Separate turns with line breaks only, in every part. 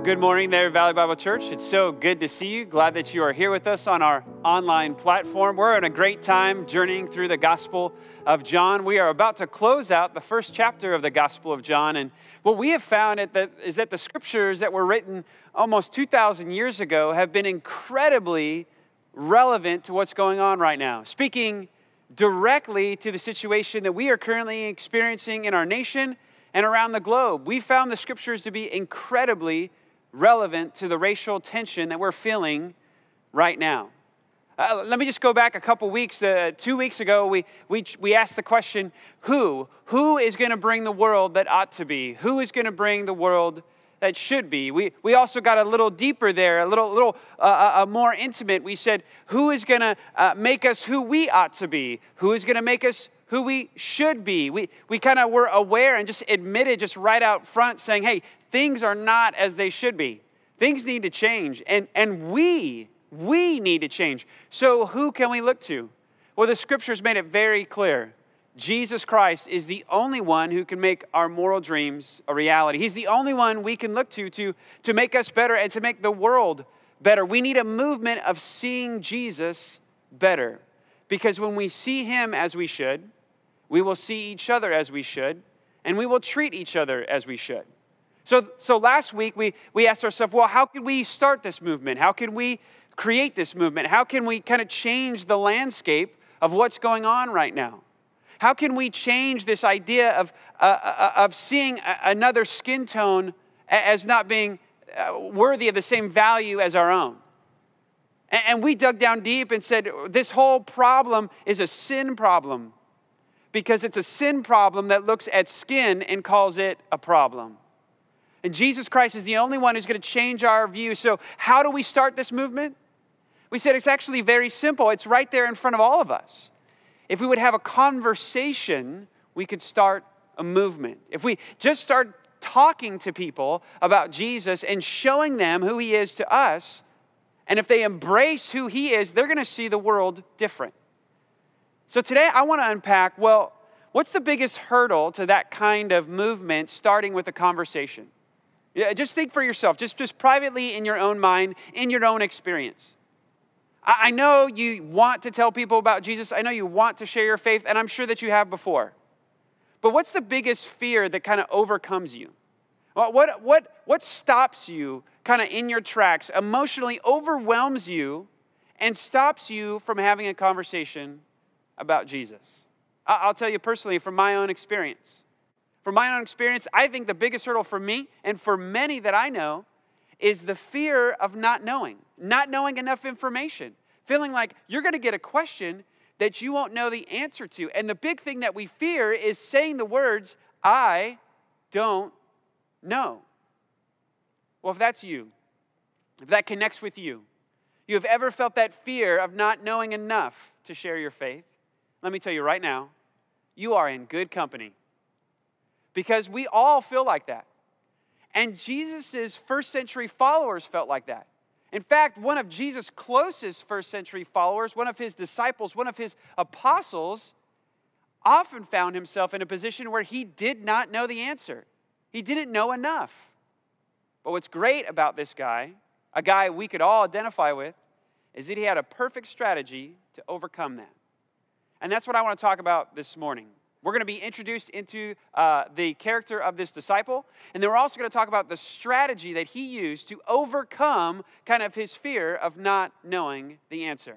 Well, good morning there, Valley Bible Church. It's so good to see you. Glad that you are here with us on our online platform. We're in a great time journeying through the Gospel of John. We are about to close out the first chapter of the Gospel of John. And what we have found is that the scriptures that were written almost 2,000 years ago have been incredibly relevant to what's going on right now, speaking directly to the situation that we are currently experiencing in our nation and around the globe. We found the scriptures to be incredibly relevant to the racial tension that we're feeling right now. Uh, let me just go back a couple weeks. Uh, two weeks ago, we, we, we asked the question who? Who is going to bring the world that ought to be? Who is going to bring the world that should be? We, we also got a little deeper there, a little, little uh, uh, uh more intimate. We said, who is going to uh, make us who we ought to be? Who is going to make us who we should be. We, we kind of were aware and just admitted, just right out front, saying, hey, things are not as they should be. Things need to change. And, and we, we need to change. So who can we look to? Well, the scriptures made it very clear. Jesus Christ is the only one who can make our moral dreams a reality. He's the only one we can look to to, to make us better and to make the world better. We need a movement of seeing Jesus better. Because when we see him as we should, we will see each other as we should, and we will treat each other as we should. So, so last week we, we asked ourselves, well, how can we start this movement? How can we create this movement? How can we kind of change the landscape of what's going on right now? How can we change this idea of, uh, uh of seeing another skin tone as not being uh, worthy of the same value as our own? And we dug down deep and said, this whole problem is a sin problem because it's a sin problem that looks at skin and calls it a problem. And Jesus Christ is the only one who's going to change our view. So, how do we start this movement? We said it's actually very simple. It's right there in front of all of us. If we would have a conversation, we could start a movement. If we just start talking to people about Jesus and showing them who he is to us, and if they embrace who he is, they're going to see the world different. So today I want to unpack well, what's the biggest hurdle to that kind of movement starting with a conversation? Yeah, just think for yourself, just, just privately in your own mind, in your own experience. I, I know you want to tell people about Jesus. I know you want to share your faith, and I'm sure that you have before. But what's the biggest fear that kind of overcomes you? What, what, what, what stops you kind of in your tracks, emotionally overwhelms you, and stops you from having a conversation about Jesus. I'll tell you personally from my own experience. From my own experience, I think the biggest hurdle for me and for many that I know is the fear of not knowing, not knowing enough information, feeling like you're going to get a question that you won't know the answer to. And the big thing that we fear is saying the words, I don't know. Well, if that's you, if that connects with you, you have ever felt that fear of not knowing enough to share your faith, let me tell you right now, you are in good company. Because we all feel like that. And Jesus' first century followers felt like that. In fact, one of Jesus' closest first century followers, one of his disciples, one of his apostles, often found himself in a position where he did not know the answer. He didn't know enough. But what's great about this guy, a guy we could all identify with, is that he had a perfect strategy to overcome that. And that's what I want to talk about this morning. We're going to be introduced into uh, the character of this disciple, and then we're also going to talk about the strategy that he used to overcome kind of his fear of not knowing the answer.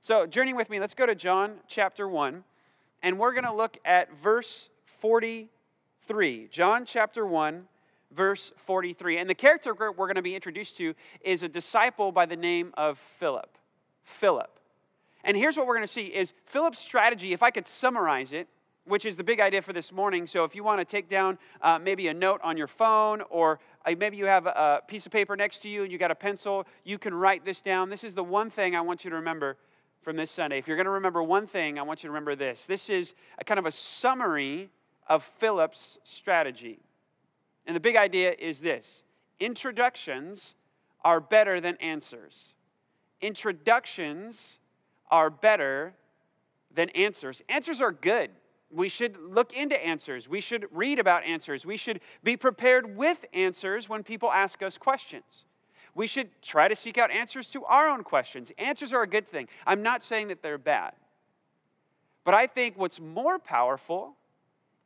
So, journey with me, let's go to John chapter 1, and we're going to look at verse 43. John chapter 1, verse 43. And the character group we're going to be introduced to is a disciple by the name of Philip. Philip. And here's what we're going to see is Philip's strategy, if I could summarize it, which is the big idea for this morning. So if you want to take down uh, maybe a note on your phone or uh, maybe you have a, piece of paper next to you and you got a pencil, you can write this down. This is the one thing I want you to remember from this Sunday. If you're going to remember one thing, I want you to remember this. This is a kind of a summary of Philip's strategy. And the big idea is this introductions are better than answers. Introductions are better than answers. Answers are good. We should look into answers. We should read about answers. We should be prepared with answers when people ask us questions. We should try to seek out answers to our own questions. Answers are a good thing. I'm not saying that they're bad. But I think what's more powerful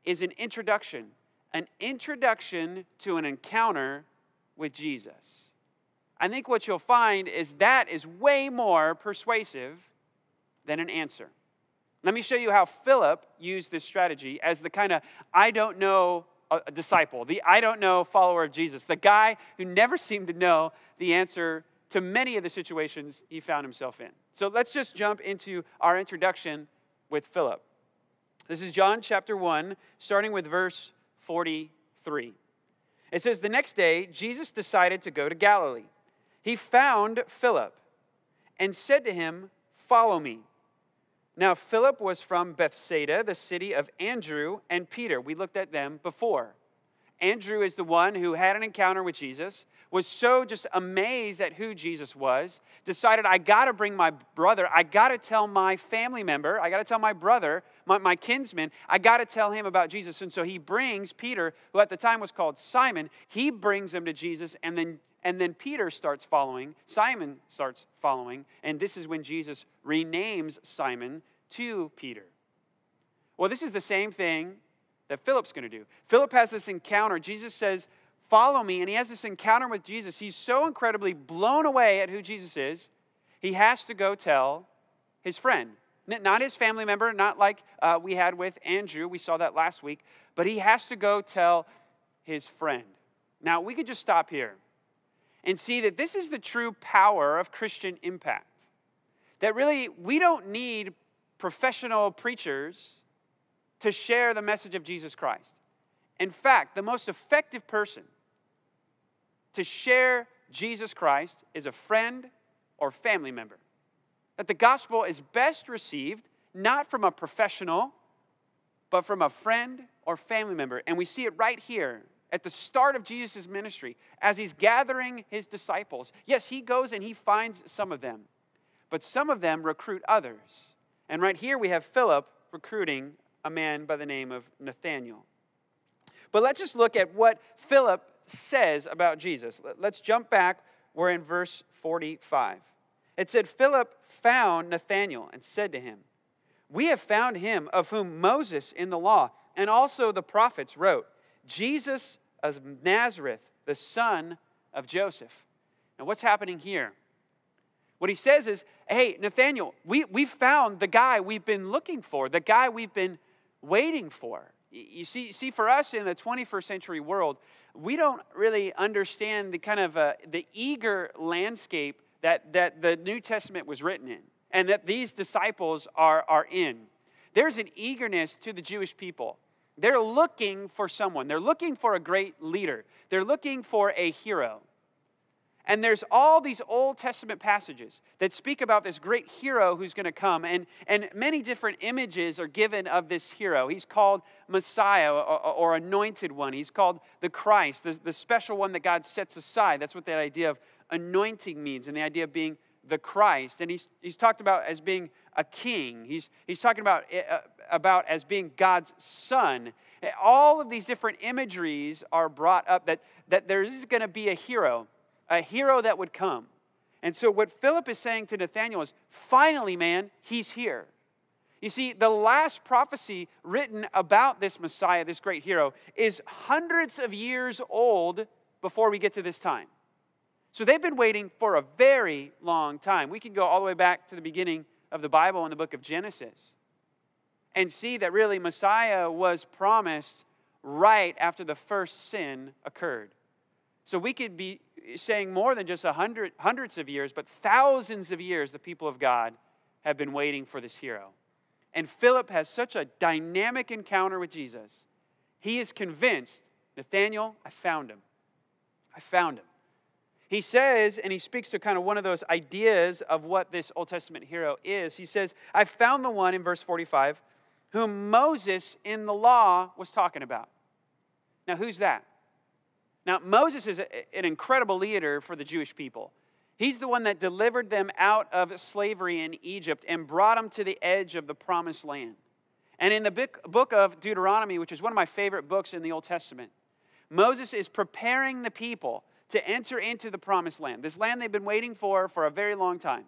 is an introduction, an introduction to an encounter with Jesus. I think what you'll find is that is way more persuasive than an answer. Let me show you how Philip used this strategy as the kind of I don't know a disciple, the I don't know follower of Jesus, the guy who never seemed to know the answer to many of the situations he found himself in. So let's just jump into our introduction with Philip. This is John chapter 1, starting with verse 43. It says, The next day, Jesus decided to go to Galilee. He found Philip and said to him, Follow me. Now, Philip was from Bethsaida, the city of Andrew and Peter. We looked at them before. Andrew is the one who had an encounter with Jesus, was so just amazed at who Jesus was, decided, I got to bring my brother, I got to tell my family member, I got to tell my brother, my, my kinsman, I got to tell him about Jesus. And so he brings Peter, who at the time was called Simon, he brings him to Jesus, and then and then Peter starts following, Simon starts following, and this is when Jesus renames Simon to Peter. Well, this is the same thing that Philip's going to do. Philip has this encounter. Jesus says, Follow me. And he has this encounter with Jesus. He's so incredibly blown away at who Jesus is, he has to go tell his friend. Not his family member, not like uh, we had with Andrew. We saw that last week. But he has to go tell his friend. Now, we could just stop here and see that this is the true power of Christian impact. That really, we don't need professional preachers to share the message of Jesus Christ. In fact, the most effective person to share Jesus Christ is a friend or family member. That the gospel is best received not from a professional, but from a friend or family member. And we see it right here at the start of Jesus' ministry as he's gathering his disciples. Yes, he goes and he finds some of them, but some of them recruit others. And right here we have Philip recruiting a man by the name of Nathaniel. But let's just look at what Philip says about Jesus. Let's jump back. We're in verse 45. It said, Philip found Nathanael and said to him, We have found him of whom Moses in the law and also the prophets wrote, Jesus of Nazareth, the son of Joseph. Now, what's happening here? What he says is, hey, Nathaniel, we, we found the guy we've been looking for, the guy we've been waiting for. You see, see, for us in the 21st century world, we don't really understand the kind of uh, the eager landscape that, that the New Testament was written in and that these disciples are, are in. There's an eagerness to the Jewish people. They're looking for someone, they're looking for a great leader, they're looking for a hero. And there's all these Old Testament passages that speak about this great hero who's going to come. And, and many different images are given of this hero. He's called Messiah or, or anointed one. He's called the Christ, the, the special one that God sets aside. That's what that idea of anointing means, and the idea of being the Christ. And he's, he's talked about as being a king. He's, he's talking about, uh, about as being God's son. All of these different imageries are brought up that, that there is going to be a hero a hero that would come. And so, what Philip is saying to Nathanael is finally, man, he's here. You see, the last prophecy written about this Messiah, this great hero, is hundreds of years old before we get to this time. So they've been waiting for a very long time. We can go all the way back to the beginning of the Bible in the book of Genesis and see that really Messiah was promised right after the first sin occurred. So we could be saying more than just a hundred, hundreds of years, but thousands of years the people of God have been waiting for this hero. And Philip has such a dynamic encounter with Jesus. He is convinced, Nathaniel, I found him. I found him. He says, and he speaks to kind of one of those ideas of what this Old Testament hero is. He says, I found the one in verse 45 whom Moses in the law was talking about. Now, who's that? Now, Moses is an incredible leader for the Jewish people. He's the one that delivered them out of slavery in Egypt and brought them to the edge of the promised land. And in the book of Deuteronomy, which is one of my favorite books in the Old Testament, Moses is preparing the people to enter into the promised land, this land they've been waiting for for a very long time.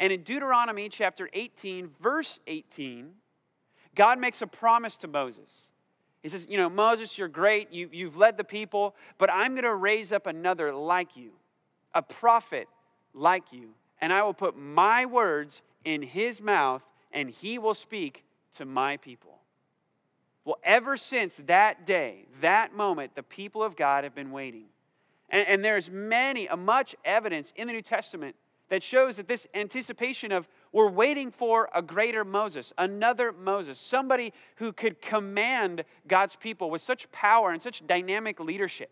And in Deuteronomy chapter 18, verse 18, God makes a promise to Moses. He says, You know, Moses, you're great. You, you've led the people, but I'm going to raise up another like you, a prophet like you. And I will put my words in his mouth, and he will speak to my people. Well, ever since that day, that moment, the people of God have been waiting. And, and there's many, a much evidence in the New Testament that shows that this anticipation of we're waiting for a greater Moses, another Moses, somebody who could command God's people with such power and such dynamic leadership.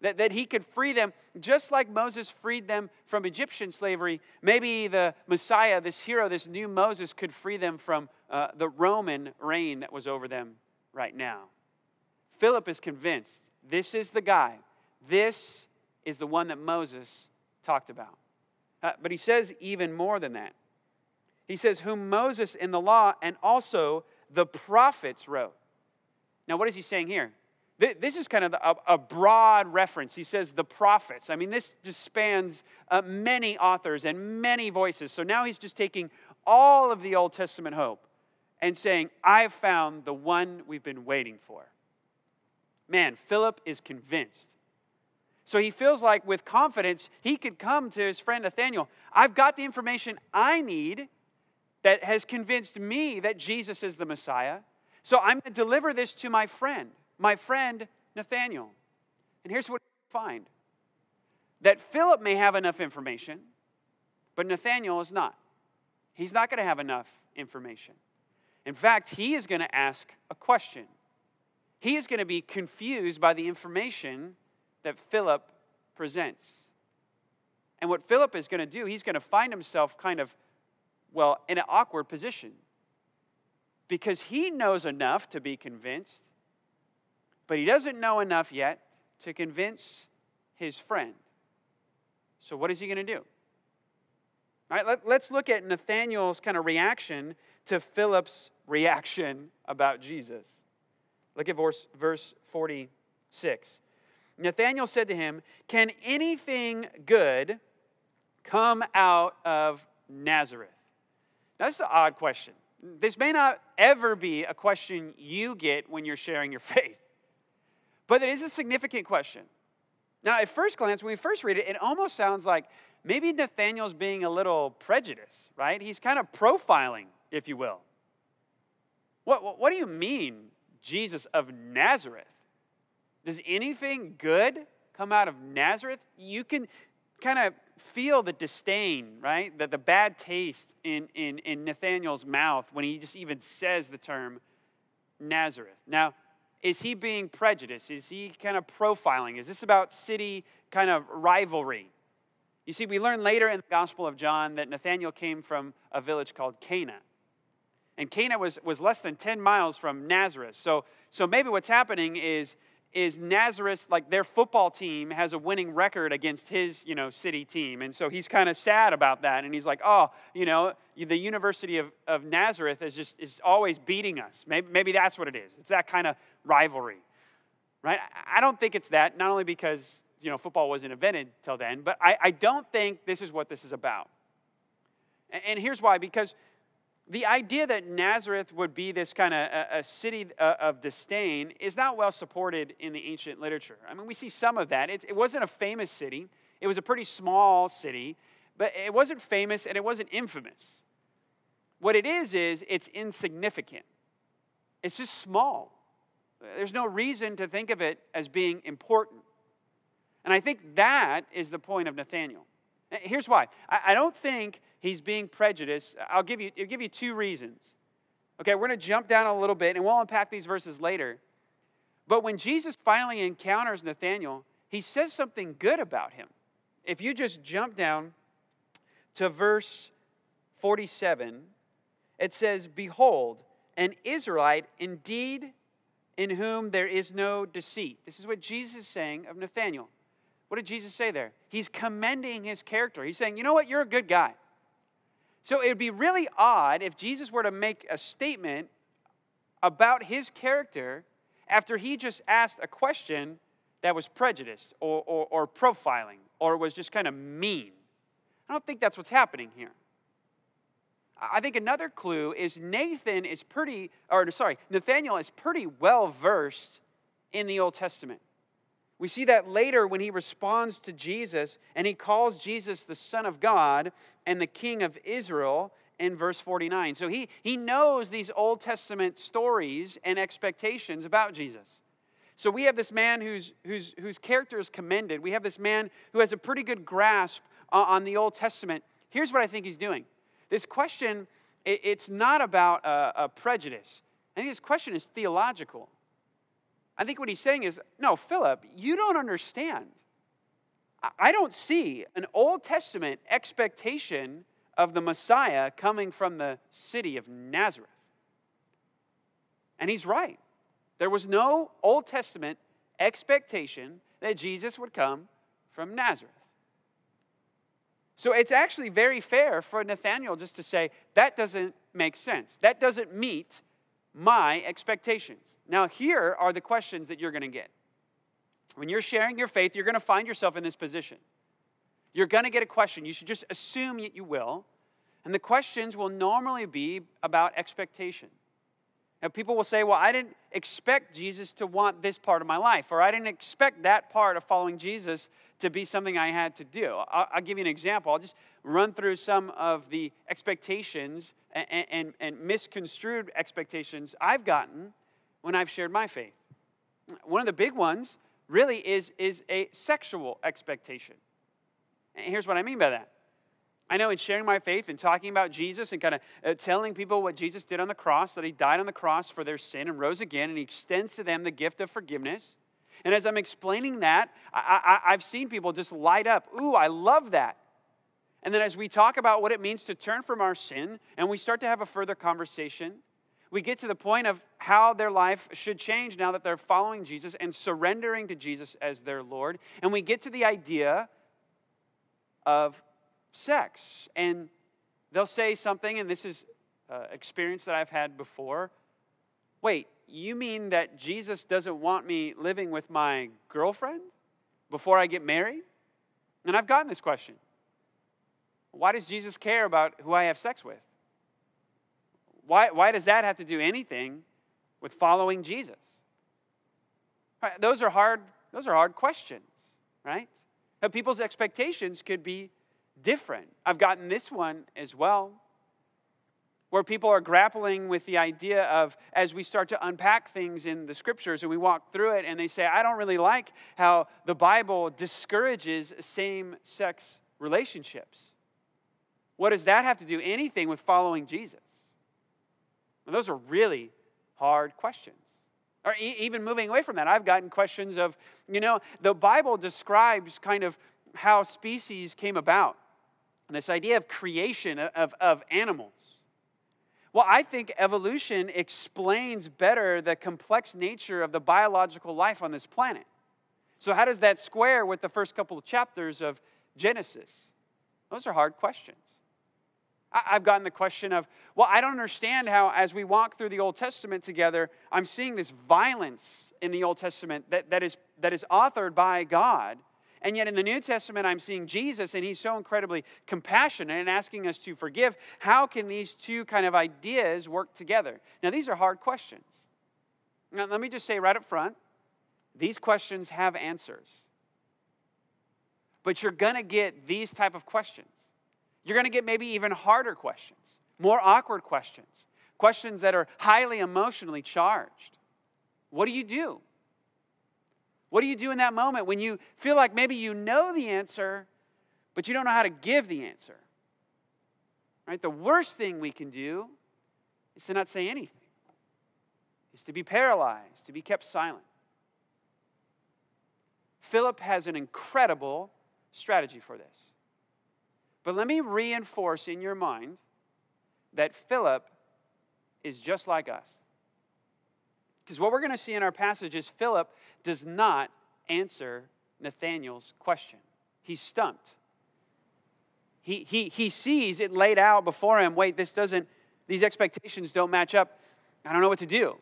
That, that he could free them just like Moses freed them from Egyptian slavery. Maybe the Messiah, this hero, this new Moses, could free them from uh, the Roman reign that was over them right now. Philip is convinced this is the guy, this is the one that Moses talked about. Uh, but he says even more than that. He says, Whom Moses in the law and also the prophets wrote. Now, what is he saying here? This is kind of a, broad reference. He says the prophets. I mean, this just spans uh, many authors and many voices. So now he's just taking all of the Old Testament hope and saying, I've found the one we've been waiting for. Man, Philip is convinced. So he feels like with confidence, he could come to his friend Nathaniel. I've got the information I need that has convinced me that Jesus is the Messiah. So I'm going to deliver this to my friend my friend Nathaniel. And here's what you find that Philip may have enough information, but Nathaniel is not. He's not going to have enough information. In fact, he is going to ask a question. He is going to be confused by the information that Philip presents. And what Philip is going to do, he's going to find himself kind of, well, in an awkward position. Because he knows enough to be convinced, but he doesn't know enough yet to convince his friend. So, what is he going to do? All right, let, let's look at Nathaniel's kind of reaction to Philip's reaction about Jesus. Look at verse, verse 46. Nathanael said to him, Can anything good come out of Nazareth? Now, that's an odd question. This may not ever be a question you get when you're sharing your faith. But it is a significant question. Now, at first glance, when we first read it, it almost sounds like maybe Nathaniel's being a little prejudiced, right? He's kind of profiling, if you will. What, what, what do you mean, Jesus of Nazareth? Does anything good come out of Nazareth? You can kind of feel the disdain, right? The, the bad taste in, in, in Nathaniel's mouth when he just even says the term Nazareth. Now, is he being prejudiced? Is he kind of profiling? Is this about city kind of rivalry? You see, we learn later in the Gospel of John that Nathanael came from a village called Cana. And Cana was, was less than 10 miles from Nazareth. So, so maybe what's happening is is Nazareth, like their football team has a winning record against his, you know, city team. And so he's kind of sad about that. And he's like, oh, you know, the University of, of Nazareth is just is always beating us. Maybe, maybe that's what it is. It's that kind of rivalry, right? I don't think it's that, not only because, you know, football wasn't invented till then, but I, I don't think this is what this is about. And, and here's why, because the idea that Nazareth would be this kind of a, a, city uh, of disdain is not well supported in the ancient literature. I mean, we see some of that. It, it wasn't a famous city, it was a pretty small city, but it wasn't famous and it wasn't infamous. What it is, is it's insignificant, it's just small. There's no reason to think of it as being important. And I think that is the point of Nathaniel. Eh, here's why. I don't think he's being prejudiced. I'll give you, I'll give you two reasons. Okay, we're going to jump down a little bit and we'll unpack these verses later. But when Jesus finally encounters Nathanael, he says something good about him. If you just jump down to verse 47, it says, Behold, an Israelite indeed in whom there is no deceit. This is what Jesus is saying of Nathanael. What did Jesus say there? He's commending his character. He's saying, you know what? You're a good guy. So it would be really odd if Jesus were to make a statement about his character after he just asked a question that was prejudiced or, or, or profiling or was just kind of mean. I don't think that's what's happening here. I think another clue is Nathan is pretty, or sorry, Nathaniel is pretty well versed in the Old Testament. We see that later when he responds to Jesus and he calls Jesus the Son of God and the King of Israel in verse 49. So he, he knows these Old Testament stories and expectations about Jesus. So we have this man whose, whose, whose character is commended. We have this man who has a pretty good grasp on the Old Testament. Here's what I think he's doing this question, it, it's not about a, a prejudice. I think this question is theological. I think what he's saying is no, Philip, you don't understand. I don't see an Old Testament expectation of the Messiah coming from the city of Nazareth. And he's right. There was no Old Testament expectation that Jesus would come from Nazareth. So it's actually very fair for Nathaniel just to say, that doesn't make sense. That doesn't meet my expectations. Now, here are the questions that you're going to get. When you're sharing your faith, you're going to find yourself in this position. You're going to get a question. You should just assume that you will. And the questions will normally be about expectation. Now, people will say, Well, I didn't expect Jesus to want this part of my life, or I didn't expect that part of following Jesus to be something I had to do. I'll, I'll give you an example. I'll just run through some of the expectations and, and, and misconstrued expectations I've gotten when I've shared my faith. One of the big ones really is, is a sexual expectation. And here's what I mean by that I know in sharing my faith and talking about Jesus and kind of uh, telling people what Jesus did on the cross, that he died on the cross for their sin and rose again, and he extends to them the gift of forgiveness. And as I'm explaining that, I, I've seen people just light up. Ooh, I love that. And then as we talk about what it means to turn from our sin and we start to have a further conversation, we get to the point of how their life should change now that they're following Jesus and surrendering to Jesus as their Lord. And we get to the idea of sex. And they'll say something, and this is uh, experience that I've had before. Wait, you mean that Jesus doesn't want me living with my girlfriend before I get married? And I've gotten this question. Why does Jesus care about who I have sex with? Why, why does that have to do anything with following Jesus? Right, those are hard, those are hard questions, right? Now, people's expectations could be different. I've gotten this one as well, where people are grappling with the idea of, as we start to unpack things in the scriptures and we walk through it, and they say, I don't really like how the Bible discourages same sex relationships. What does that have to do anything with following Jesus? Those are really hard questions. Or e- even moving away from that, I've gotten questions of, you know, the Bible describes kind of how species came about and this idea of creation of, of animals. Well, I think evolution explains better the complex nature of the biological life on this planet. So, how does that square with the first couple of chapters of Genesis? Those are hard questions. I've gotten the question of, well, I don't understand how, as we walk through the Old Testament together, I'm seeing this violence in the Old Testament that, that, is, that is authored by God. And yet in the New Testament, I'm seeing Jesus, and he's so incredibly compassionate and asking us to forgive. How can these two kind of ideas work together? Now, these are hard questions. Now, let me just say right up front these questions have answers. But you're going to get these type of questions. You're going to get maybe even harder questions, more awkward questions, questions that are highly emotionally charged. What do you do? What do you do in that moment when you feel like maybe you know the answer, but you don't know how to give the answer? Right? The worst thing we can do is to not say anything, is to be paralyzed, to be kept silent. Philip has an incredible strategy for this. But let me reinforce in your mind that Philip is just like us. Because what we're going to see in our passage is Philip does not answer Nathanael's question. He's stumped. He, he, he sees it laid out before him. Wait, this doesn't, these expectations don't match up. I don't know what to do.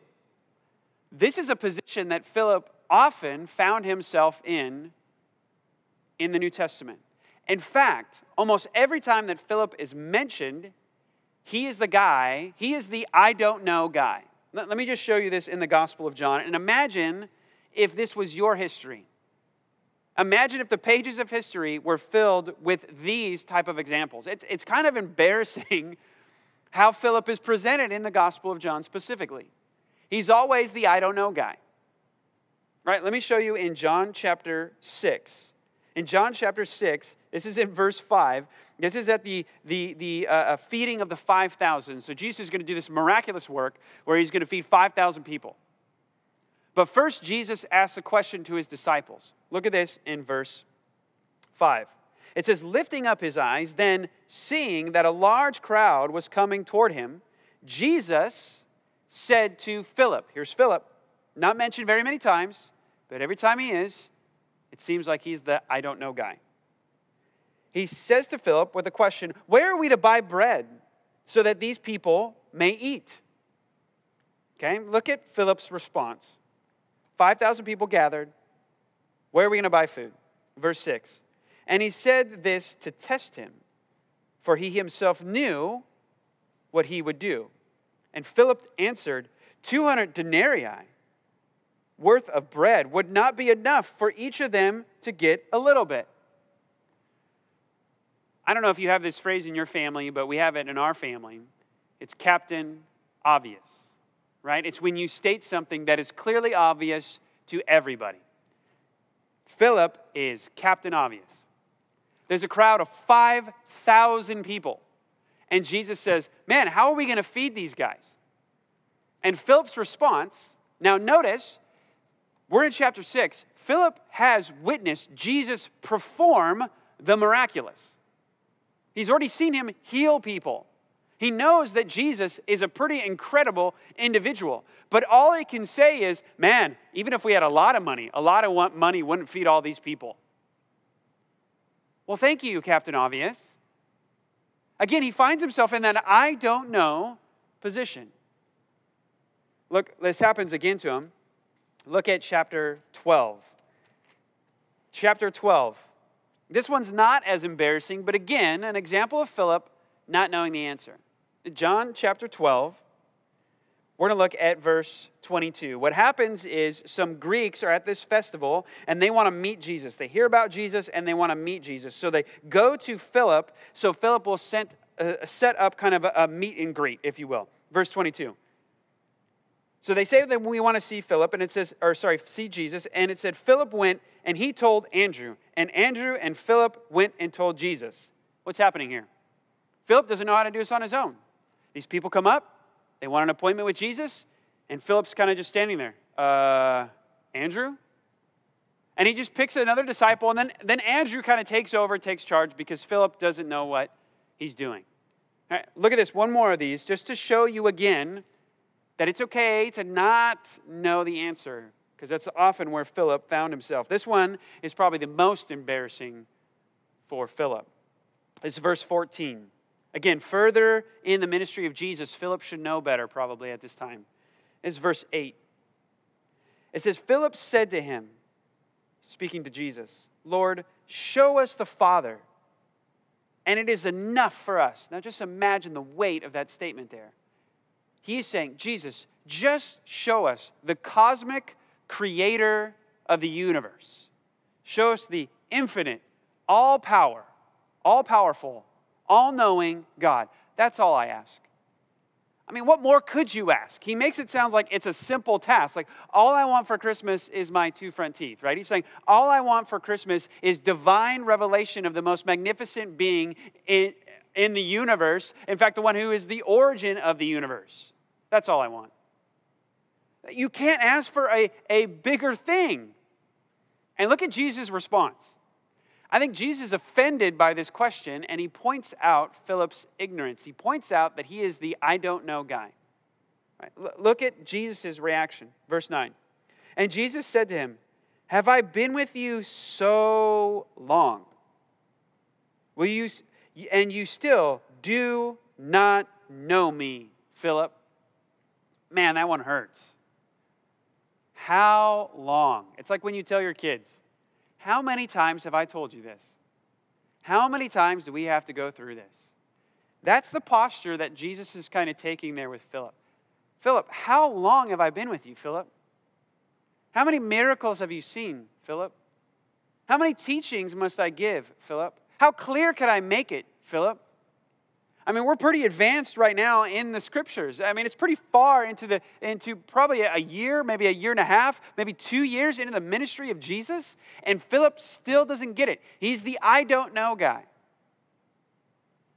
This is a position that Philip often found himself in in the New Testament. In fact, almost every time that Philip is mentioned, he is the guy, he is the I don't know guy. Let, let me just show you this in the Gospel of John. And imagine if this was your history. Imagine if the pages of history were filled with these type of examples. It's, it's kind of embarrassing how Philip is presented in the Gospel of John specifically. He's always the I don't know guy. Right? Let me show you in John chapter 6. In John chapter 6, this is in verse 5. This is at the, the, the uh, uh feeding of the 5,000. So Jesus is going to do this miraculous work where he's going to feed 5,000 people. But first, Jesus asks a question to his disciples. Look at this in verse 5. It says, Lifting up his eyes, then seeing that a large crowd was coming toward him, Jesus said to Philip, Here's Philip, not mentioned very many times, but every time he is, it seems like he's the I don't know guy. He says to Philip with a question Where are we to buy bread so that these people may eat? Okay, look at Philip's response. 5,000 people gathered. Where are we going to buy food? Verse 6. And he said this to test him, for he himself knew what he would do. And Philip answered, 200 denarii worth of bread would not be enough for each of them to get a little bit. I don't know if you have this phrase in your family, but we have it in our family. It's Captain Obvious right? It's when you state something that is clearly obvious to everybody. Philip is Captain Obvious. There's a crowd of 5,000 people. And Jesus says, Man, how are we going to feed these guys? And Philip's response now, notice, we're in chapter 6. Philip has witnessed Jesus perform the miraculous. He's already seen him heal people. He knows that Jesus is a pretty incredible individual. But all he can say is, man, even if we had a lot of money, a lot of money wouldn't feed all these people. Well, thank you, Captain Obvious. Again, he finds himself in that I don't know position. Look, this happens again to him. Look at chapter 12. Chapter 12. This one's not as embarrassing, but again, an example of Philip not knowing the answer. John chapter 12, we're going to look at verse 22. What happens is some Greeks are at this festival and they want to meet Jesus. They hear about Jesus and they want to meet Jesus. So they go to Philip. So Philip will sent, uh, set up kind of a, a meet and greet, if you will. Verse 22. So they say that we want to see Philip, and it says, or sorry, see Jesus, and it said Philip went and he told Andrew, and Andrew and Philip went and told Jesus. What's happening here? Philip doesn't know how to do this on his own. These people come up, they want an appointment with Jesus, and Philip's kind of just standing there. Uh, Andrew? And he just picks another disciple, and then, then Andrew kind of takes over, takes charge because Philip doesn't know what he's doing. look at this, one more of these, just to show you again that it's okay to not know the answer, because that's often where Philip found himself. This one is probably the most embarrassing for Philip. It's verse 14. Again, further in the ministry of Jesus, Philip should know better probably at this time. It's verse 8. It says, Philip said to him, speaking to Jesus, Lord, show us the Father, and it is enough for us. Now just imagine the weight of that statement there. He's saying, Jesus, just show us the cosmic creator of the universe. Show us the infinite, all power, all powerful, all knowing God. That's all I ask. I mean, what more could you ask? He makes it sound like it's a simple task. Like, all I want for Christmas is my two front teeth, right? He's saying, all I want for Christmas is divine revelation of the most magnificent being in, in the universe. In fact, the one who is the origin of the universe. That's all I want. You can't ask for a, a bigger thing. And look at Jesus' response. I think Jesus is offended by this question and he points out Philip's ignorance. He points out that he is the I don't know guy. Right? Look at Jesus' reaction. Verse 9. And Jesus said to him, Have I been with you so long? Will you, and you still do not know me, Philip. Man, that one hurts. How long? It's like when you tell your kids, How many times have I told you this? How many times do we have to go through this? That's the posture that Jesus is kind of taking there with Philip. Philip, how long have I been with you, Philip? How many miracles have you seen, Philip? How many teachings must I give, Philip? How clear can I make it, Philip? I mean, we're pretty advanced right now in the scriptures. I mean, it's pretty far into the into probably a year, maybe a year and a half, maybe 2 years into the ministry of Jesus, and Philip still doesn't get it. He's the I don't know guy.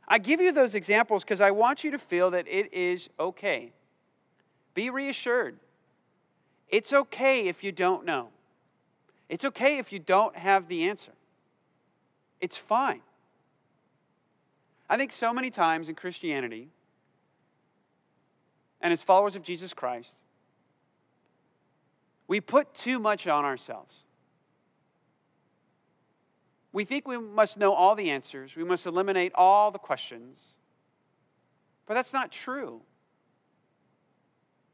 I give you those examples because I want you to feel that it is okay. Be reassured. It's okay if you don't know. It's okay if you don't have the answer. It's fine. I think so many times in Christianity and as followers of Jesus Christ, we put too much on ourselves. We think we must know all the answers, we must eliminate all the questions, but that's not true.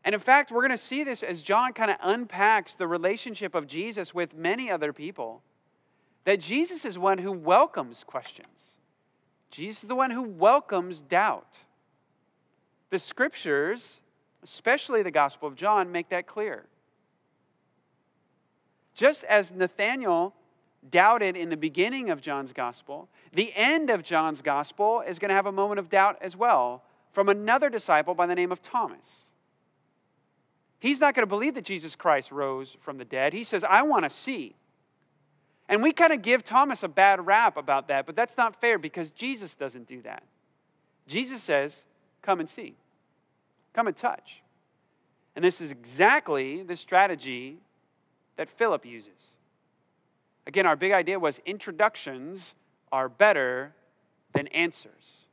And in fact, we're going to see this as John kind of unpacks the relationship of Jesus with many other people. That Jesus is one who welcomes questions. Jesus is the one who welcomes doubt. The scriptures, especially the Gospel of John, make that clear. Just as Nathanael doubted in the beginning of John's Gospel, the end of John's Gospel is going to have a moment of doubt as well from another disciple by the name of Thomas. He's not going to believe that Jesus Christ rose from the dead. He says, I want to see. And we kind of give Thomas a bad rap about that, but that's not fair because Jesus doesn't do that. Jesus says, Come and see, come and touch. And this is exactly the strategy that Philip uses. Again, our big idea was introductions are better than answers.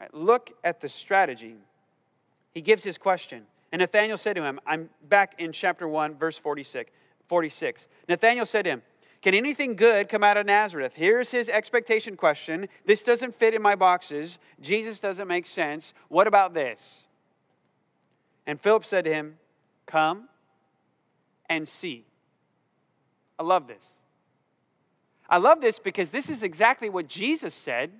Right, look at the strategy. He gives his question. And Nathanael said to him, I'm back in chapter 1, verse 46. 46. Nathanael said to him, can anything good come out of Nazareth? Here's his expectation question. This doesn't fit in my boxes. Jesus doesn't make sense. What about this? And Philip said to him, Come and see. I love this. I love this because this is exactly what Jesus said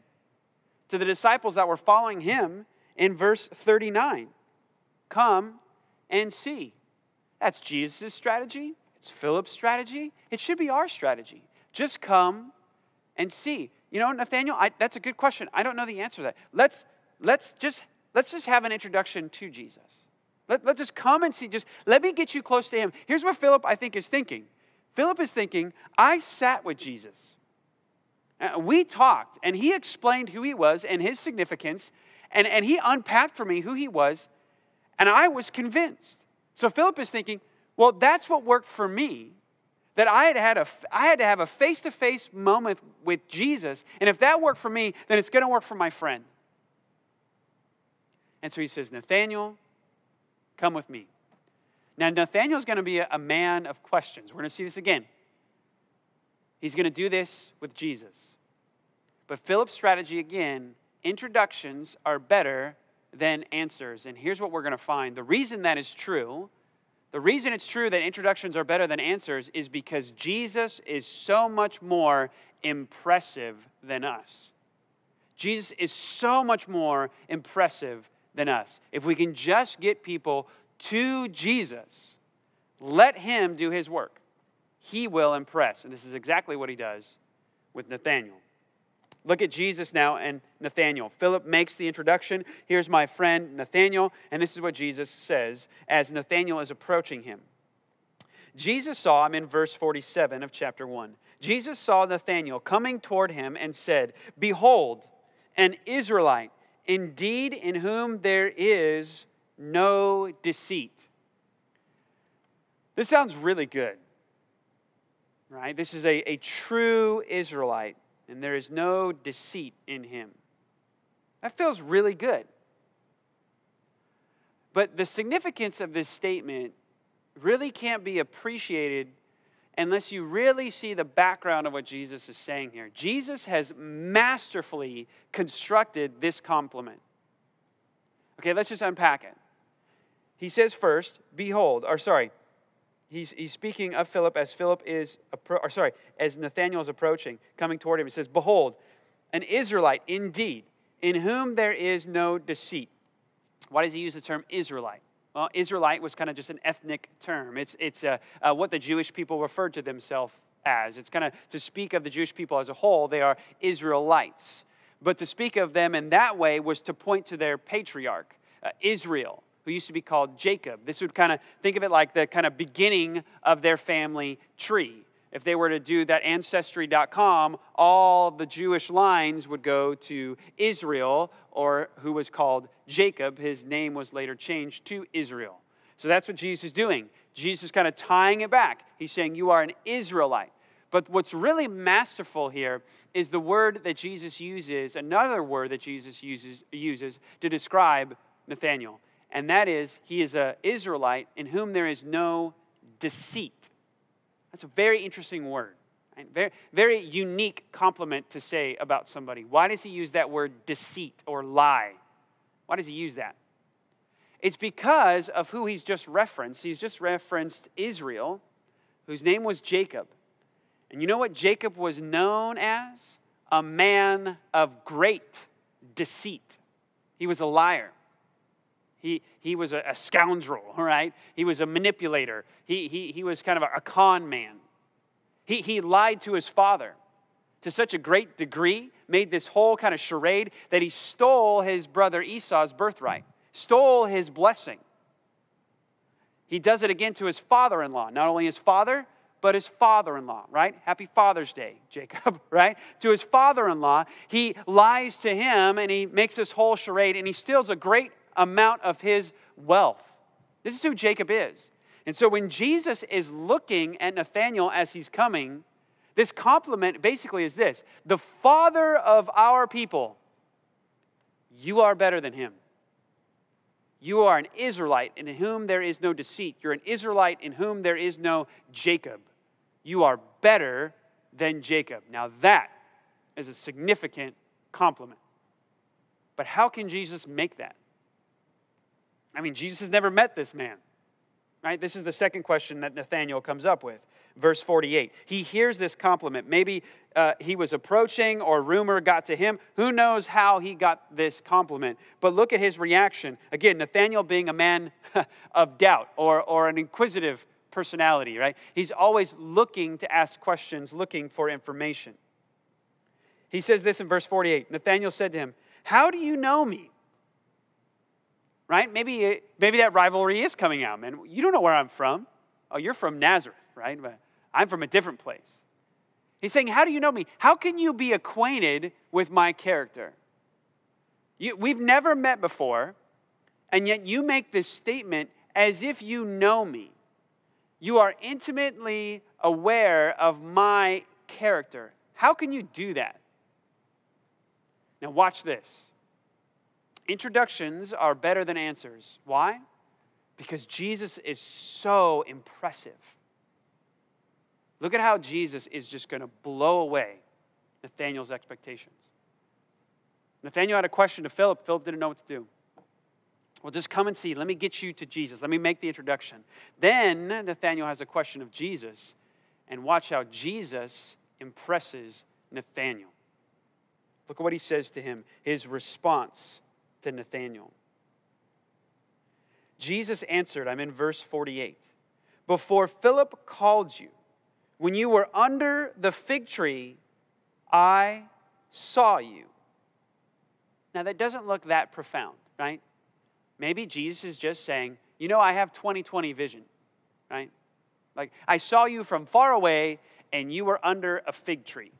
to the disciples that were following him in verse 39. Come and see. That's Jesus' strategy. It's Philip's strategy. It should be our strategy. Just come and see. You know, Nathaniel, I, that's a good question. I don't know the answer to that. Let's, let's, just, let's just have an introduction to Jesus. Let, let's just come and see. Just let me get you close to him. Here's what Philip, I think, is thinking. Philip is thinking, I sat with Jesus. Uh, we talked, and he explained who he was and his significance, and, and he unpacked for me who he was, and I was convinced. So Philip is thinking, well, that's what worked for me. That I had, had a, I had to have a face to face moment with Jesus. And if that worked for me, then it's going to work for my friend. And so he says, Nathaniel, come with me. Now, Nathaniel's going to be a, a man of questions. We're going to see this again. He's going to do this with Jesus. But Philip's strategy again introductions are better than answers. And here's what we're going to find the reason that is true the reason it's true that introductions are better than answers is because Jesus is so much more impressive than us. Jesus is so much more impressive than us. If we can just get people to Jesus, let him do his work, he will impress. And this is exactly what he does with Nathanael. Look at Jesus now and Nathanael. Philip makes the introduction. Here's my friend Nathanael, and this is what Jesus says as Nathanael is approaching him. Jesus saw him in verse 47 of chapter 1. Jesus saw Nathanael coming toward him and said, Behold, an Israelite, indeed in whom there is no deceit. This sounds really good, right? This is a, a true Israelite and there is no deceit in him. That feels really good. But the significance of this statement really can't be appreciated unless you really see the background of what Jesus is saying here. Jesus has masterfully constructed this compliment. Okay, let's just unpack it. He says first, behold, or sorry, he's, he's speaking of Philip as Philip is, or sorry, as Nathanael is approaching, coming toward him. He says, Behold, an Israelite indeed, in whom there is no deceit. Why does he use the term Israelite? Well, Israelite was kind of just an ethnic term. It's, it's uh, uh, what the Jewish people referred to themselves as. It's kind of to speak of the Jewish people as a whole, they are Israelites. But to speak of them in that way was to point to their patriarch, uh, Israel, who used to be called Jacob. This would kind of think of it like the kind of beginning of their family tree. If they were to do that ancestry.com, all the Jewish lines would go to Israel, or who was called Jacob. His name was later changed to Israel. So that's what Jesus is doing. Jesus is kind of tying it back. He's saying, You are an Israelite. But what's really masterful here is the word that Jesus uses, another word that Jesus uses, uses to describe Nathanael. And that is, he is an Israelite in whom there is no deceit. That's a very interesting word. Right? Very, very unique compliment to say about somebody. Why does he use that word deceit or lie? Why does he use that? It's because of who he's just referenced. He's just referenced Israel, whose name was Jacob. And you know what Jacob was known as? A man of great deceit. He was a liar. He, he was a, a scoundrel, all right? He was a manipulator. He, he, he was kind of a, a con man. He, he lied to his father to such a great degree, made this whole kind of charade that he stole his brother Esau's birthright, stole his blessing. He does it again to his father in law, not only his father, but his father in law, right? Happy Father's Day, Jacob, right? To his father in law, he lies to him and he makes this whole charade and he steals a great amount of his wealth. This is who Jacob is. And so when Jesus is looking at Nathanael as he's coming, this compliment basically is this the father of our people, you are better than him. You are an Israelite in whom there is no deceit. You're an Israelite in whom there is no Jacob. You are better than Jacob. Now, that is a significant compliment. But how can Jesus make that? I mean, Jesus has never met this man. Right? This is the second question that Nathanael comes up with. Verse 48. He hears this compliment. Maybe uh, he was approaching or rumor got to him. Who knows how he got this compliment? But look at his reaction. Again, Nathanael being a man of doubt or, or an inquisitive personality, right? He's always looking to ask questions, looking for information. He says this in verse 48 Nathanael said to him, How do you know me? Right? Maybe, maybe that rivalry is coming out, man. You don't know where I'm from. Oh, you're from Nazareth, right? But I'm from a different place. He's saying, How do you know me? How can you be acquainted with my character? You, we've never met before, and yet you make this statement as if you know me. You are intimately aware of my character. How can you do that? Now, watch this. Introductions are better than answers. Why? Because Jesus is so impressive. Look at how Jesus is just going to blow away Nathanael's expectations. Nathanael had a question to Philip. Philip didn't know what to do. Well, just come and see. Let me get you to Jesus. Let me make the introduction. Then Nathanael has a question of Jesus, and watch how Jesus impresses Nathanael. Look at what he says to him, his response to Nathanael. Jesus answered, I'm in verse 48. Before Philip called you, when you were under the fig tree, I saw you. Now, that doesn't look that profound, right? Maybe Jesus is just saying, You know, I have 2020 vision, right? Like, I saw you from far away and you were under a fig tree.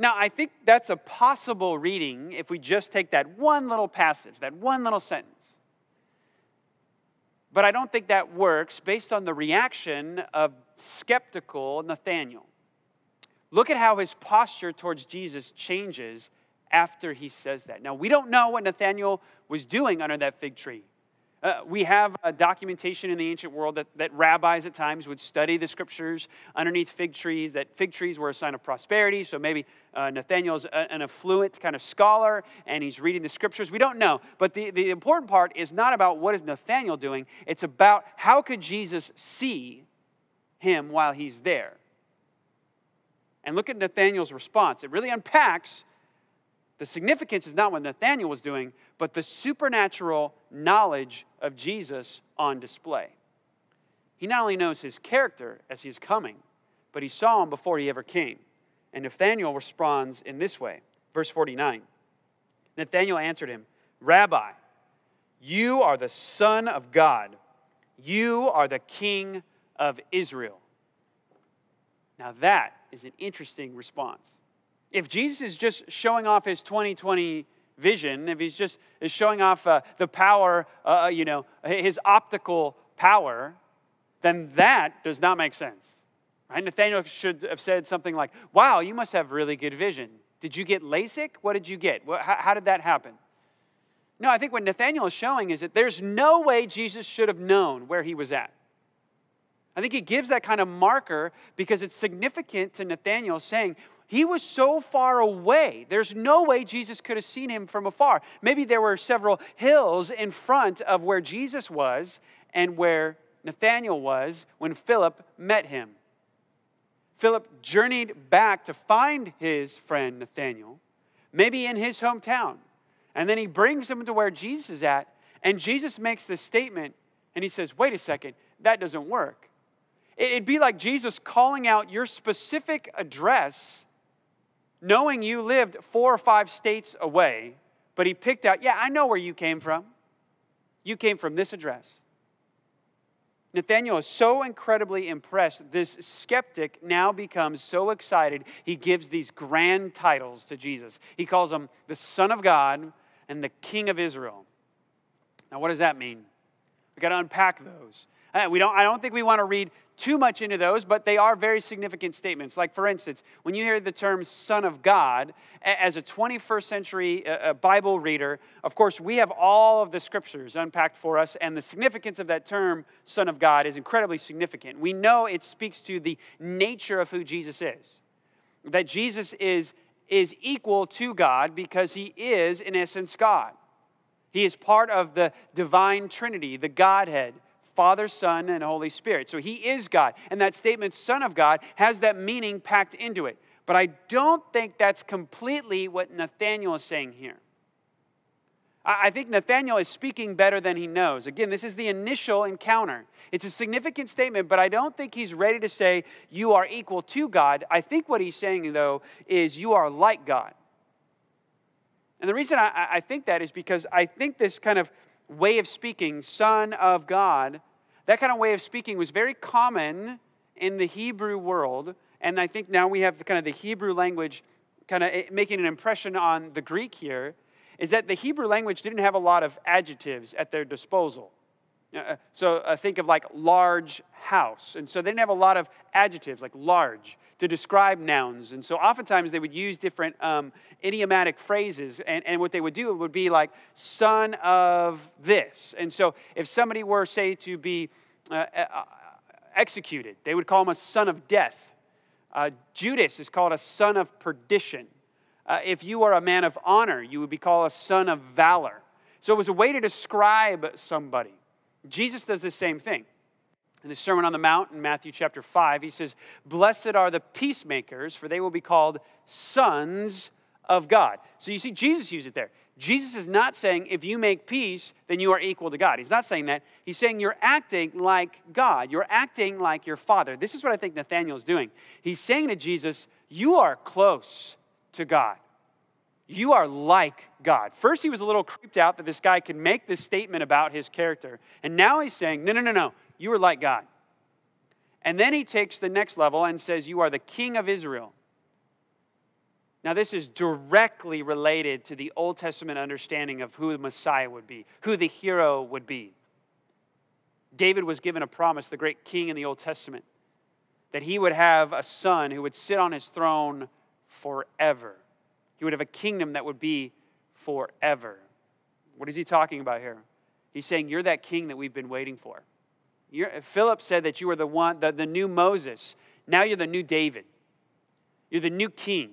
Now, I think that's a possible reading if we just take that one little passage, that one little sentence. But I don't think that works based on the reaction of skeptical Nathanael. Look at how his posture towards Jesus changes after he says that. Now, we don't know what Nathanael was doing under that fig tree. Uh, we have a documentation in the ancient world that, that rabbis at times would study the scriptures underneath fig trees, that fig trees were a sign of prosperity. So maybe uh, Nathanael's a, an affluent kind of scholar and he's reading the scriptures. We don't know. But the, the important part is not about what is Nathanael doing, it's about how could Jesus see him while he's there. And look at Nathanael's response. It really unpacks the significance is not what Nathanael was doing, but the supernatural knowledge of Jesus on display. He not only knows his character as he's coming, but he saw him before he ever came. And Nathanael responds in this way verse 49 Nathanael answered him, Rabbi, you are the Son of God, you are the King of Israel. Now, that is an interesting response. If Jesus is just showing off his 2020 vision, if he's just is showing off uh, the power, uh, uh, you know, his optical power, then that does not make sense. Right? Nathanael should have said something like, Wow, you must have really good vision. Did you get LASIK? What did you get? How, how did that happen? No, I think what Nathanael is showing is that there's no way Jesus should have known where he was at. I think he gives that kind of marker because it's significant to Nathanael saying, he was so far away. There's no way Jesus could have seen him from afar. Maybe there were several hills in front of where Jesus was and where Nathanael was when Philip met him. Philip journeyed back to find his friend Nathanael, maybe in his hometown. And then he brings him to where Jesus is at, and Jesus makes this statement, and he says, Wait a second, that doesn't work. It'd be like Jesus calling out your specific address knowing you lived four or five states away, but he picked out, yeah, I know where you came from. You came from this address. Nathanael is so incredibly impressed. This skeptic now becomes so excited, he gives these grand titles to Jesus. He calls him the Son of God and the King of Israel. Now, what does that mean? We've got to unpack those. Uh, we don't, I don't think we want to read too much into those, but they are very significant statements. Like, for instance, when you hear the term Son of God, as a 21st century uh, uh, Bible reader, of course, we have all of the scriptures unpacked for us, and the significance of that term, Son of God, is incredibly significant. We know it speaks to the nature of who Jesus is, that Jesus is, is equal to God because he is, in essence, God. He is part of the divine Trinity, the Godhead Father, Son, and Holy Spirit. So he is God. And that statement, Son of God, has that meaning packed into it. But I don't think that's completely what Nathanael is saying here. I think Nathanael is speaking better than he knows. Again, this is the initial encounter. It's a significant statement, but I don't think he's ready to say you are equal to God. I think what he's saying, though, is you are like God. And the reason I, I think that is because I think this kind of way of speaking, Son of God, that kind of way of speaking was very common in the Hebrew world. And I think now we have the, kind of the Hebrew language kind of eh, making an impression on the Greek here, is that the Hebrew language didn't have a lot of adjectives at their disposal. Uh, uh, so uh, think of like large house. And so they didn't have a lot of adjectives like large to describe nouns. And so oftentimes they would use different um, idiomatic phrases. And, and what they would do would be like, son of this. And so if somebody were, say, to be uh, uh executed, they would call him a son of death. Judas is called a son of perdition. if you are a man of honor, you would be called a son of valor. So it was a way to describe somebody. Jesus does the same thing. In the Sermon on the Mount in Matthew chapter 5, he says, Blessed are the peacemakers, for they will be called sons of God. So you see, Jesus used it there. Jesus is not saying if you make peace, then you are equal to God. He's not saying that. He's saying you're acting like God. You're acting like your Father. This is what I think Nathanael is doing. He's saying to Jesus, You are close to God. You are like God. First, he was a little creeped out that this guy could make this statement about his character. And now he's saying, No, no, no, no. You are like God. And then he takes the next level and says, You are the king of Israel. Now, this is directly related to the Old Testament understanding of who the Messiah would be, who the hero would be. David was given a promise, the great king in the Old Testament, that he would have a son who would sit on his throne forever. He would have a kingdom that would be forever. What is he talking about here? He's saying, You're that king that we've been waiting for. You're, Philip said that you were the one, the, the new Moses. Now you're the new David. You're the new king.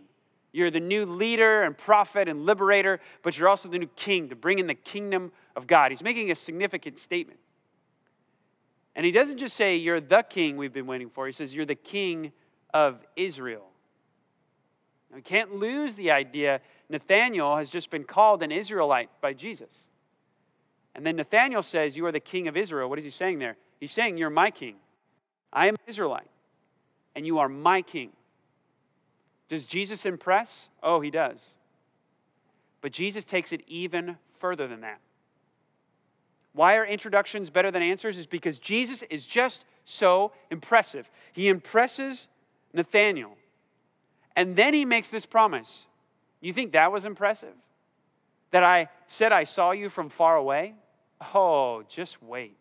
You're the new leader and prophet and liberator, but you're also the new king to bring in the kingdom of God. He's making a significant statement. And he doesn't just say, You're the king we've been waiting for. He says, You're the king of Israel. We can't lose the idea Nathanael has just been called an Israelite by Jesus. And then Nathanael says, You are the king of Israel. What is he saying there? He's saying, You're my king. I am an Israelite, and you are my king. Does Jesus impress? Oh, he does. But Jesus takes it even further than that. Why are introductions better than answers? Is because Jesus is just so impressive. He impresses Nathanael. And then he makes this promise. You think that was impressive? That I said I saw you from far away? Oh, just wait.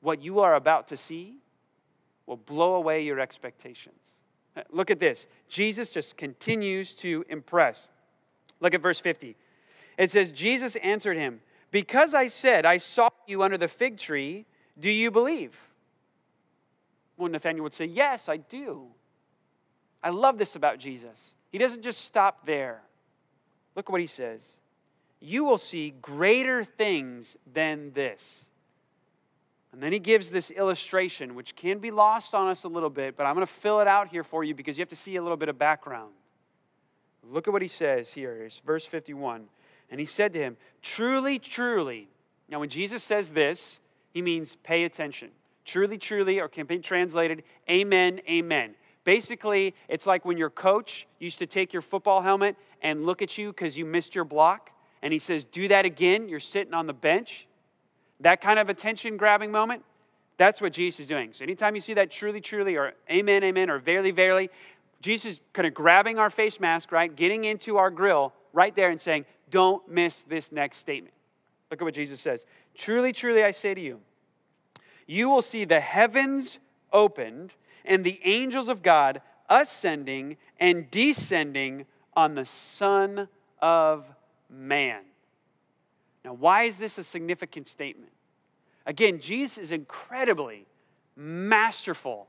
What you are about to see will blow away your expectations. Uh, look at this. Jesus just continues to impress. Look at verse 50. It says, Jesus answered him, Because I said, I saw you under the fig tree, do you believe? Well, Nathanael would say, Yes, I do. I love this about Jesus. He doesn't just stop there. Look what he says. You will see greater things than this. And then he gives this illustration, which can be lost on us a little bit, but I'm going to fill it out here for you because you have to see a little bit of background. Look at what he says here. It's verse 51. And he said to him, Truly, truly. Now, when Jesus says this, he means pay attention. Truly, truly, or can be translated, Amen, Amen. Basically, it's like when your coach used to take your football helmet and look at you because you missed your block, and he says, Do that again. You're sitting on the bench. That kind of attention grabbing moment, that's what Jesus is doing. So anytime you see that truly, truly, or amen, amen, or verily, verily, Jesus is kind of grabbing our face mask, right? Getting into our grill right there and saying, Don't miss this next statement. Look at what Jesus says. Truly, truly, I say to you, you will see the heavens opened and the angels of God ascending and descending on the Son of Man. Now, why is this a significant statement? Again, Jesus is incredibly masterful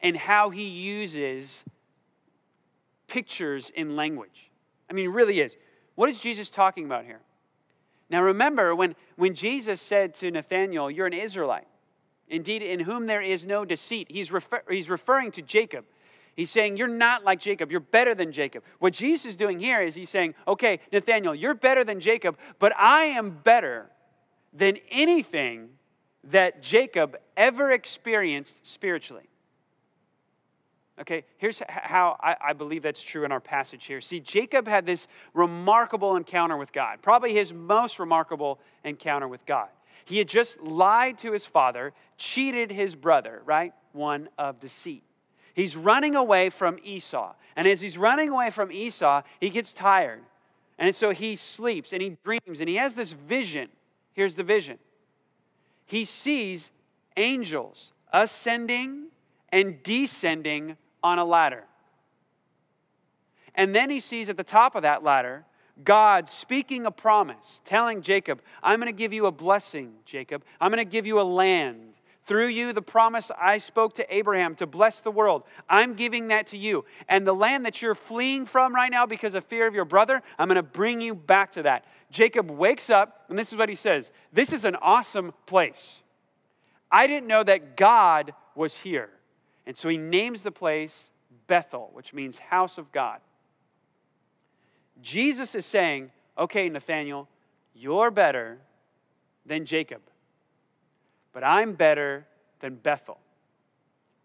in how he uses pictures in language. I mean, really is. What is Jesus talking about here? Now, remember when, when Jesus said to Nathanael, You're an Israelite, indeed, in whom there is no deceit, he's, refer- he's referring to Jacob. He's saying, You're not like Jacob. You're better than Jacob. What Jesus is doing here is he's saying, Okay, Nathanael, you're better than Jacob, but I am better than anything that Jacob ever experienced spiritually. Okay, here's how I, I, believe that's true in our passage here. See, Jacob had this remarkable encounter with God, probably his most remarkable encounter with God. He had just lied to his father, cheated his brother, right? One of deceit. He's running away from Esau. And as he's running away from Esau, he gets tired. And so he sleeps and he dreams and he has this vision. Here's the vision he sees angels ascending and descending on a ladder. And then he sees at the top of that ladder God speaking a promise, telling Jacob, I'm going to give you a blessing, Jacob. I'm going to give you a land. Through you, the promise I spoke to Abraham to bless the world, I'm giving that to you. And the land that you're fleeing from right now because of fear of your brother, I'm going to bring you back to that. Jacob wakes up, and this is what he says This is an awesome place. I didn't know that God was here. And so he names the place Bethel, which means house of God. Jesus is saying, okay, Nathanael, you're better than Jacob but I'm better than Bethel.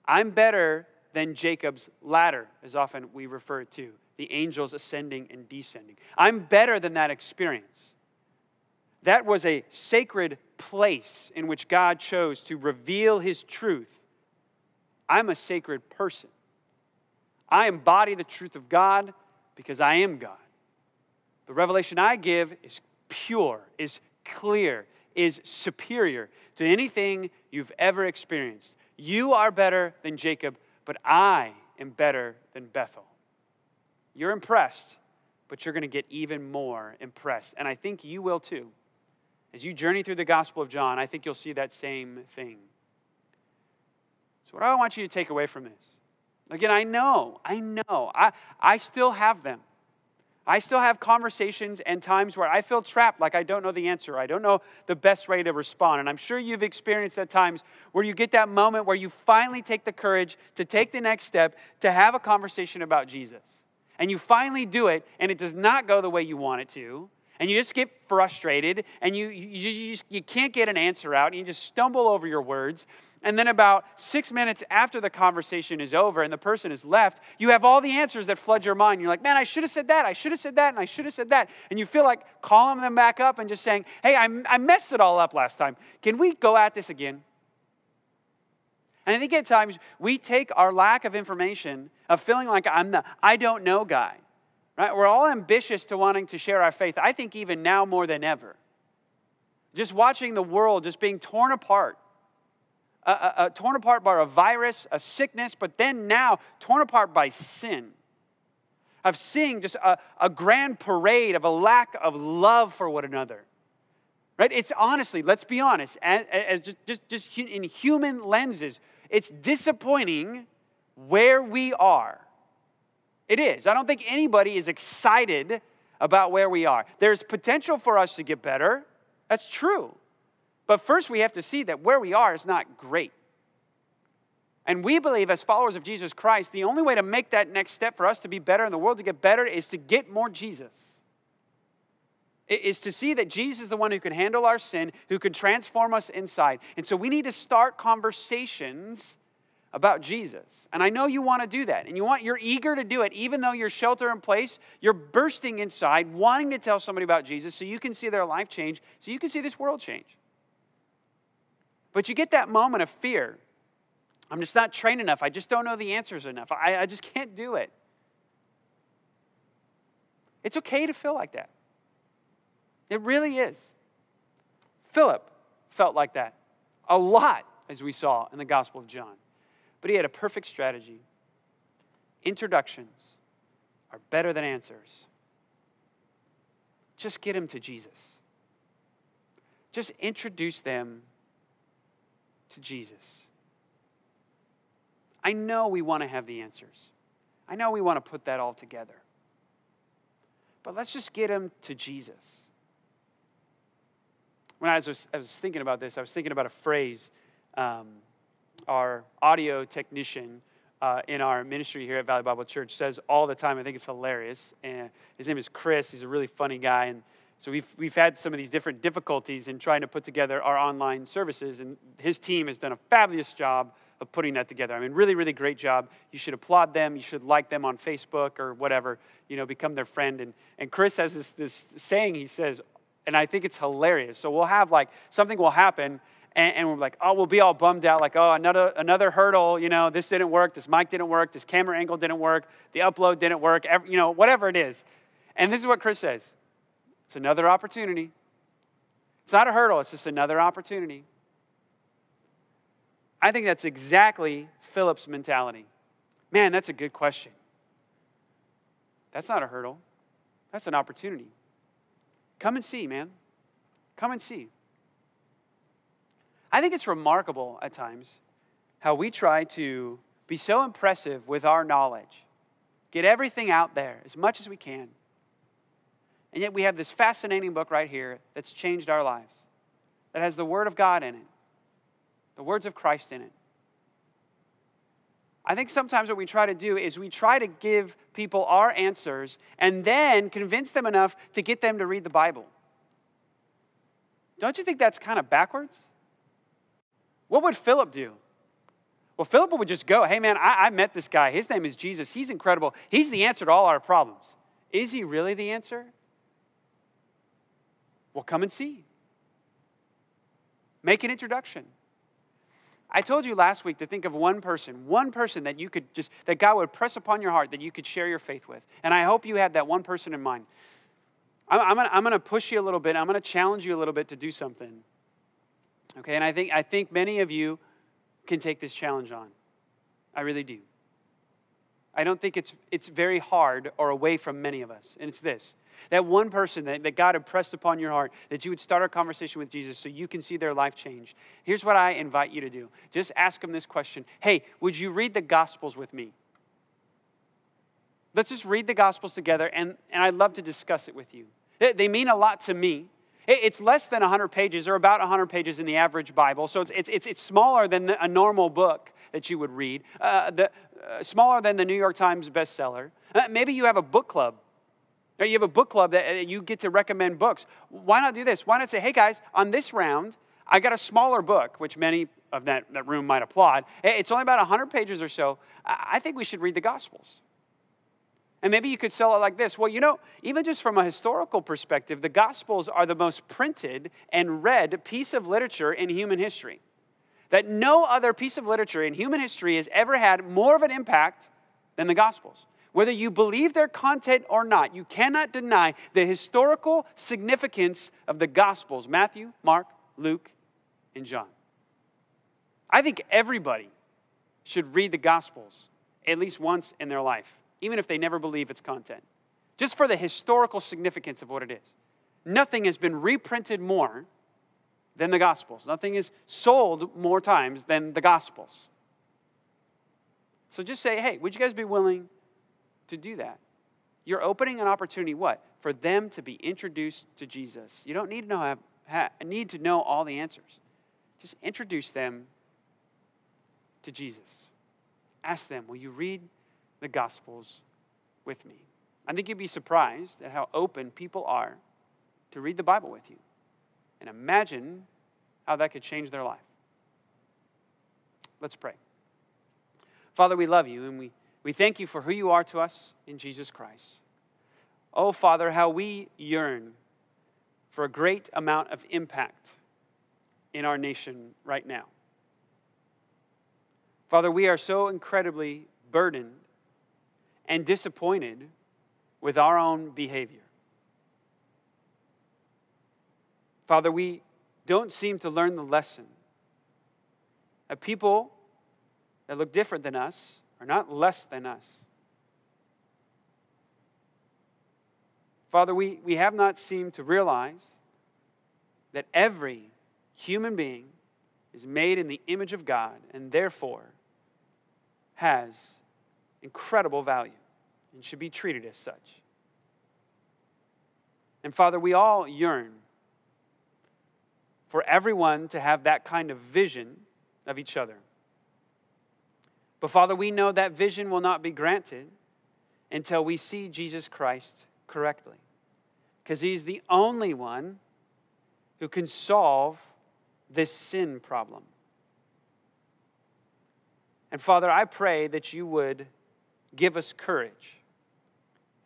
I'm better than Jacob's ladder, as often we refer to the angels ascending and descending. I'm better than that experience. That was a sacred place in which God chose to reveal his truth. I'm a sacred person. I embody the truth of God because I am God. The revelation I give is pure, is clear, is superior to anything you've ever experienced. You are better than Jacob, but I am better than Bethel. You're impressed, but you're going to get even more impressed. And I think you will too. As you journey through the Gospel of John, I think you'll see that same thing. So, what I want you to take away from this again, I know, I know, I, I still have them. I still have conversations and times where I feel trapped, like I don't know the answer. I don't know the best way to respond. And I'm sure you've experienced at times where you get that moment where you finally take the courage to take the next step to have a conversation about Jesus. And you finally do it, and it does not go the way you want it to and you just get frustrated and you, you, you, you can't get an answer out and you just stumble over your words and then about six minutes after the conversation is over and the person is left you have all the answers that flood your mind. You're like man i should have said that i should have said that and i should have said that and you feel like calling them back up and just saying hey I, I messed it all up last time. Can we go at this again? And I think at times we take our lack of information, of feeling like I'm the I don't know guy, Right? We're all ambitious to wanting to share our faith. I think even now more than ever. Just watching the world just being torn apart. Uh, uh, uh, torn apart by a virus, a sickness, but then now torn apart by sin. Of seeing just a, a grand parade of a lack of love for one another. Right? It's honestly, let's be honest, as, as just, just, just in human lenses, it's disappointing where we are it is. I don't think anybody is excited about where we are. There's potential for us to get better. That's true. But first, we have to see that where we are is not great. And we believe, as followers of Jesus Christ, the only way to make that next step for us to be better in the world, to get better, is to get more Jesus. It is to see that Jesus is the one who can handle our sin, who can transform us inside. And so we need to start conversations about Jesus. And I know you want to do that. And you want you're eager to do it even though you're shelter in place, you're bursting inside wanting to tell somebody about Jesus so you can see their life change, so you can see this world change. But you get that moment of fear. I'm just not trained enough. I just don't know the answers enough. I, I just can't do it. It's okay to feel like that. It really is. Philip felt like that a lot, as we saw in the Gospel of John. But he had a perfect strategy. Introductions are better than answers. Just get them to Jesus. Just introduce them to Jesus. I know we want to have the answers. I know we want to put that all together. But let's just get them to Jesus. When I was, I was thinking about this, I was thinking about a phrase um, our audio technician uh, in our ministry here at Valley Bible Church says all the time. I think it's hilarious. And his name is Chris. He's a really funny guy. And so we've, we've had some of these different difficulties in trying to put together our online services. And his team has done a fabulous job of putting that together. I mean, really, really great job. You should applaud them. You should like them on Facebook or whatever, you know, become their friend. And, and Chris has this, this saying he says, and I think it's hilarious. So we'll have like something will happen and, and, we're like, oh, we'll be all bummed out, like, oh, another another hurdle. You know, this didn't work, this mic didn't work, this camera angle didn't work, the upload didn't work. Every, you know, whatever it is. And this is what Chris says: it's another opportunity. It's not a hurdle; it's just another opportunity. I think that's exactly Philip's mentality. Man, that's a good question. That's not a hurdle. That's an opportunity. Come and see, man. Come and see. I think it's remarkable at times how we try to be so impressive with our knowledge, get everything out there as much as we can. And yet we have this fascinating book right here that's changed our lives, that has the Word of God in it, the words of Christ in it. I think sometimes what we try to do is we try to give people our answers and then convince them enough to get them to read the Bible. Don't you think that's kind of backwards? What would Philip do? Well, Philip would just go, hey man, I, I, met this guy. His name is Jesus. He's incredible. He's the answer to all our problems. Is he really the answer? Well, come and see. Make an introduction. I told you last week to think of one person, one person that you could just, that God would press upon your heart that you could share your faith with. And I hope you had that one person in mind. I'm, I'm, I'm gonna push you a little bit. I'm gonna challenge you a little bit to do something. Okay, and I think, I think many of you can take this challenge on. I really do. I don't think it's, it's very hard or away from many of us. And it's this that one person that, that God impressed upon your heart, that you would start a conversation with Jesus so you can see their life change. Here's what I invite you to do just ask them this question Hey, would you read the Gospels with me? Let's just read the Gospels together, and, and I'd love to discuss it with you. They, they mean a lot to me. It, it's less than 100 pages, or about 100 pages in the average Bible, so it's, it's, it's, it's smaller than a normal book that you would read, uh, the, uh, smaller than the New York Times bestseller. Uh, maybe you have a book club or you have a book club that uh, you get to recommend books. Why not do this? Why not say, hey guys, on this round, I got a smaller book, which many of that, that room might applaud. It's only about 100 pages or so. I think we should read the Gospels. And maybe you could sell it like this. Well, you know, even just from a historical perspective, the Gospels are the most printed and read piece of literature in human history. That no other piece of literature in human history has ever had more of an impact than the Gospels. Whether you believe their content or not, you cannot deny the historical significance of the Gospels Matthew, Mark, Luke, and John. I think everybody should read the Gospels at least once in their life, even if they never believe its content, just for the historical significance of what it is. Nothing has been reprinted more than the Gospels, nothing is sold more times than the Gospels. So just say, hey, would you guys be willing to do that. You're opening an opportunity, what? For them to be introduced to Jesus. You don't need to know, have, need to know all the answers. Just introduce them to Jesus. Ask them, will you read the Gospels with me? I think you'd be surprised at how open people are to read the Bible with you. And imagine how that could change their life. Let's pray. Father, we love you and we we thank you for who you are to us in Jesus Christ. Oh, Father, how we yearn for a great amount of impact in our nation right now. Father, we are so incredibly burdened and disappointed with our own behavior. Father, we don't seem to learn the lesson that people that look different than us are not less than us. Father, we, we have not seemed to realize that every human being is made in the image of God and therefore has incredible value and should be treated as such. And Father, we all yearn for everyone to have that kind of vision of each other. But Father, we know that vision will not be granted until we see Jesus Christ correctly. Because he's the only one who can solve this sin problem. And Father, I pray that you would give us courage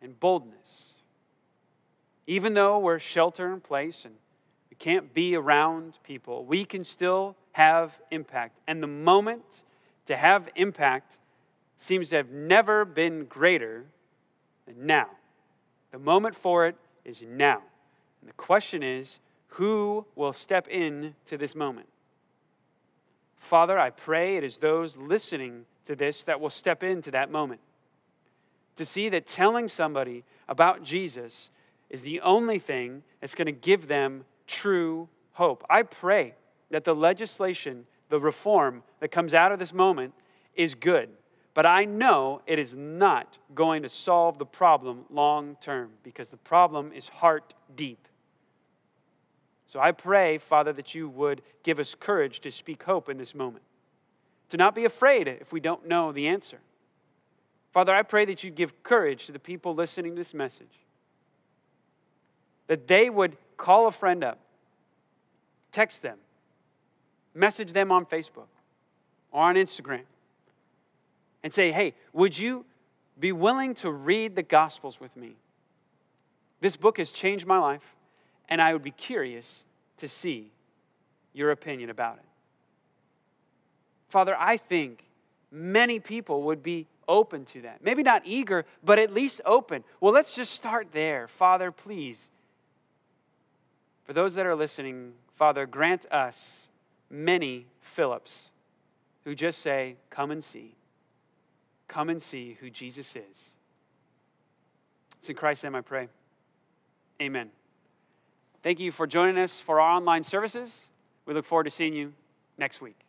and boldness. Even though we're shelter in place and we can't be around people, we can still have impact. And the moment to have impact seems to have never been greater than now. The moment for it is now. And the question is who will step in to this moment? Father, I pray it is those listening to this that will step into that moment. To see that telling somebody about Jesus is the only thing that's going to give them true hope. I pray that the legislation the reform that comes out of this moment is good. But I know it is not going to solve the problem long term because the problem is heart deep. So I pray, Father, that you would give us courage to speak hope in this moment, to not be afraid if we don't know the answer. Father, I pray that you'd give courage to the people listening to this message, that they would call a friend up, text them, message them on Facebook or on Instagram and say, hey, would you be willing to read the Gospels with me? This book has changed my life, and I would be curious to see your opinion about it. Father, I think many people would be open to that. Maybe not eager, but at least open. Well, let's just start there. Father, please. For those that are listening, Father, grant us many Philips who just say, Come and see. come and see who Jesus is. It's in Christ's name I pray. Amen. Thank you for joining us for our online services. We look forward to seeing you next week.